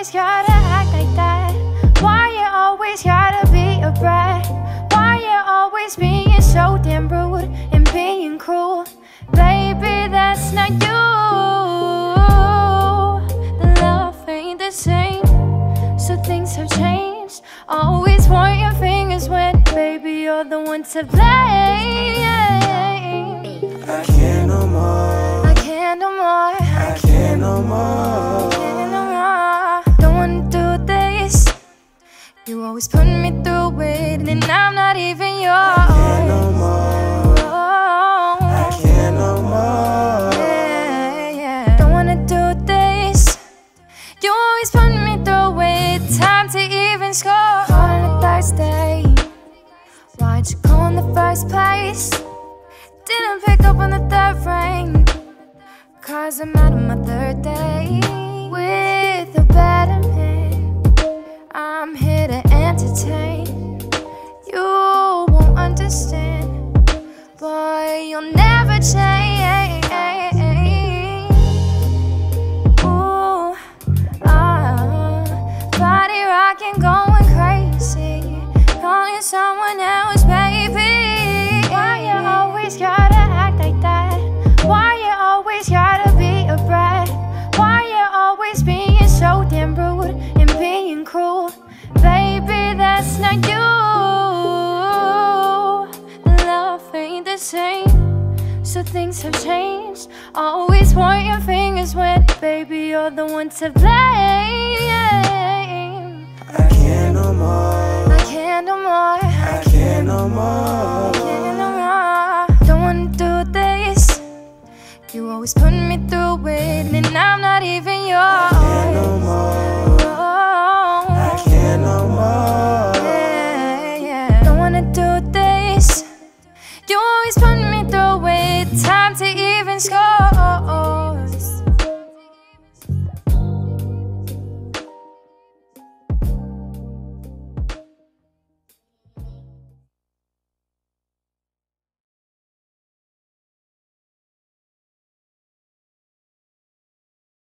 always gotta act like that? Why you always gotta be a brat? Why you always being so damn rude and being cruel? Baby, that's not you. The love ain't the same, so things have changed. Always point your fingers when baby, you're the one to blame. Always put me through it, and I'm not even yours. I Can't no more. Oh, I can't no more. yeah, yeah. Don't wanna do this. You always put me through it. Time to even score. On a Thursday. Why'd you call in the first place? Didn't pick up on the third ring. Cause I'm out on my third day never change. So things have changed. Always want your fingers wet, baby. You're the one to blame. I can't no more. I can't no more. I can't no more. I can't no more. Don't wanna do this. You always put me through it, and I'm not even yours. Time to even score.